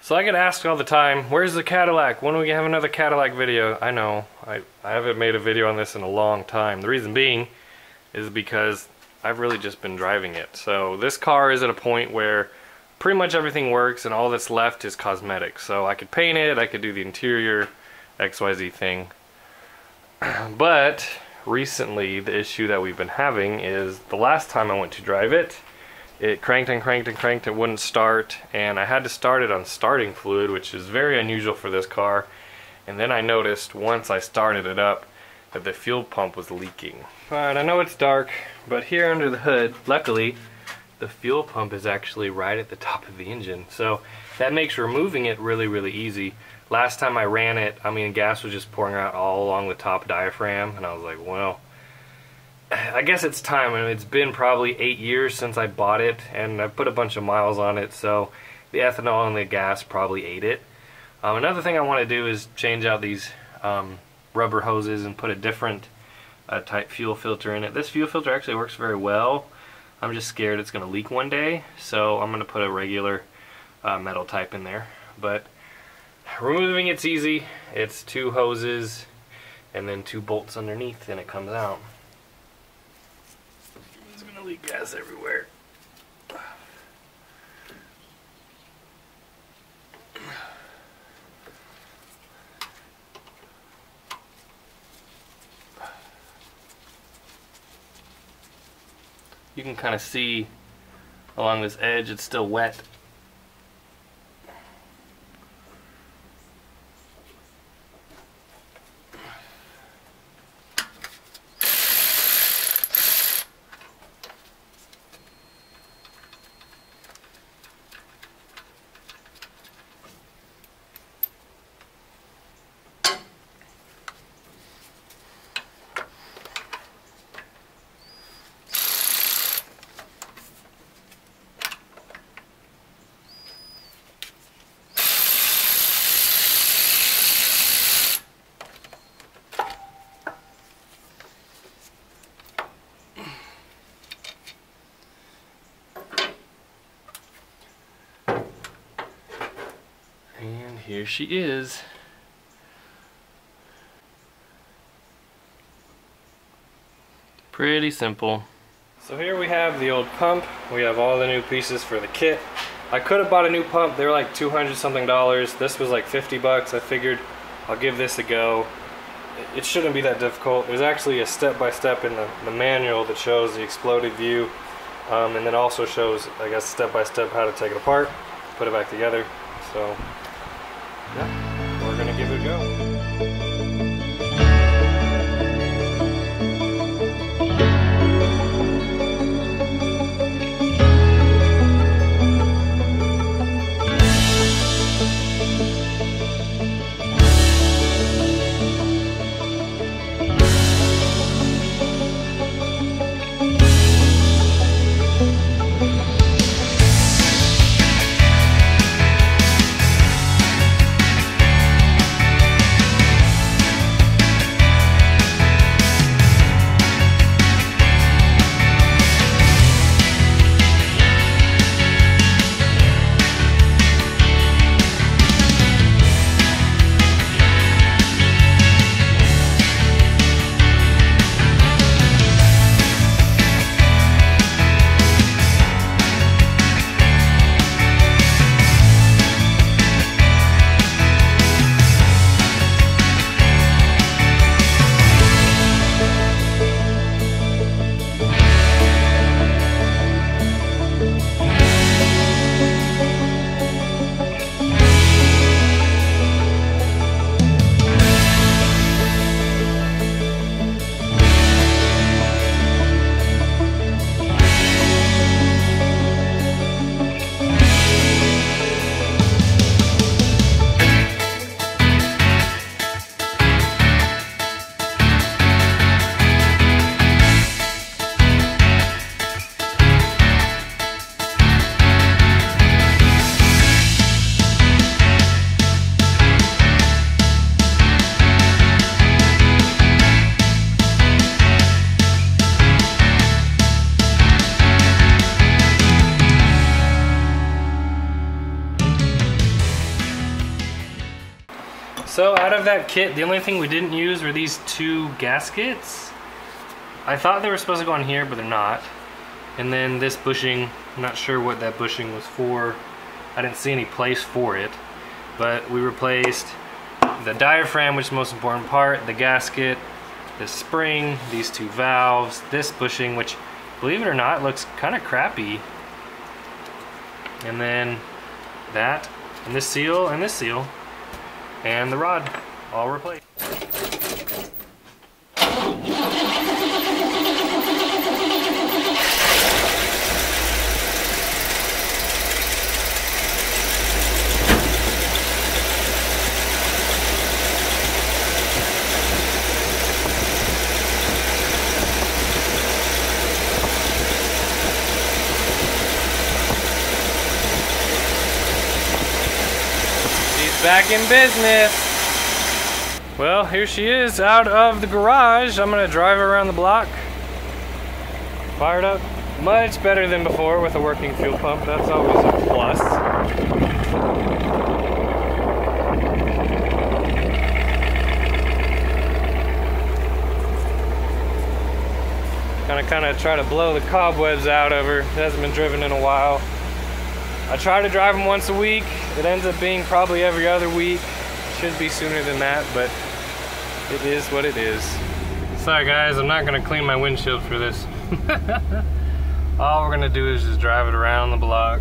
So I get asked all the time, where's the Cadillac? When we have another Cadillac video? I know, I, I haven't made a video on this in a long time. The reason being is because I've really just been driving it. So this car is at a point where pretty much everything works and all that's left is cosmetic. So I could paint it, I could do the interior, XYZ thing. But recently the issue that we've been having is the last time I went to drive it, it cranked and cranked and cranked, it wouldn't start, and I had to start it on starting fluid, which is very unusual for this car. And then I noticed once I started it up that the fuel pump was leaking. Alright, I know it's dark, but here under the hood, luckily, the fuel pump is actually right at the top of the engine. So that makes removing it really, really easy. Last time I ran it, I mean, gas was just pouring out all along the top diaphragm, and I was like, well, I guess it's time. I mean, it's been probably eight years since I bought it, and I put a bunch of miles on it, so the ethanol and the gas probably ate it. Um, another thing I want to do is change out these um, rubber hoses and put a different uh, type fuel filter in it. This fuel filter actually works very well. I'm just scared it's going to leak one day, so I'm going to put a regular uh, metal type in there. But removing it's easy. It's two hoses and then two bolts underneath, and it comes out gas everywhere. You can kind of see along this edge it's still wet here she is. Pretty simple. So here we have the old pump. We have all the new pieces for the kit. I could have bought a new pump. They were like 200 something dollars. This was like 50 bucks. I figured I'll give this a go. It shouldn't be that difficult. There's actually a step-by-step -step in the, the, manual that shows the exploded view um, and then also shows, I guess, step-by-step -step how to take it apart, put it back together. So yeah, that kit, the only thing we didn't use were these two gaskets. I thought they were supposed to go on here, but they're not. And then this bushing, I'm not sure what that bushing was for. I didn't see any place for it. But we replaced the diaphragm, which is the most important part, the gasket, the spring, these two valves, this bushing, which, believe it or not, looks kind of crappy. And then that, and this seal, and this seal, and the rod, all replaced. back in business. Well, here she is out of the garage. I'm gonna drive around the block. Fired up. Much better than before with a working fuel pump. That's always a plus. Gonna kind of try to blow the cobwebs out of her. It hasn't been driven in a while. I try to drive them once a week. It ends up being probably every other week. Should be sooner than that, but it is what it is. Sorry guys, I'm not gonna clean my windshield for this. All we're gonna do is just drive it around the block.